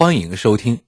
欢迎收听